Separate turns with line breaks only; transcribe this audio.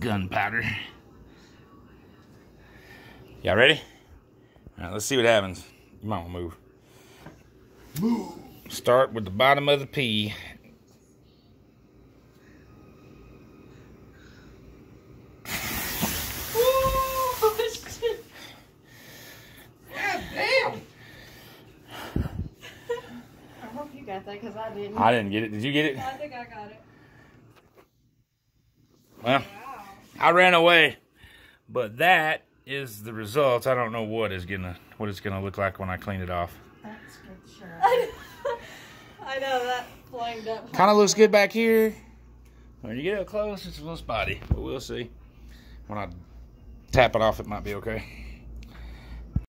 gunpowder. Y'all ready? All right, let's see what happens. You might want to move. Move. Start with the bottom of the pea.
I hope you got that because I didn't.
I didn't get it. Did you get it?
I think I got it.
Well,
Wow.
I ran away. But that is the result. I don't know what is gonna what it's gonna look like when I clean it off.
That's good, sure. I know that flamed up.
Kind of looks good back here. When you get up close, it's a little spotty, but we'll see. When I tap it off, it might be okay.